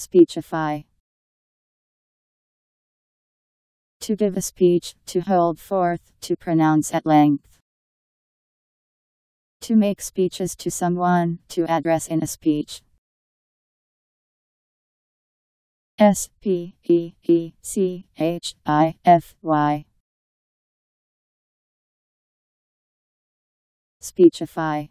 Speechify. To give a speech, to hold forth, to pronounce at length. To make speeches to someone, to address in a speech. S P E E C H I F Y. Speechify.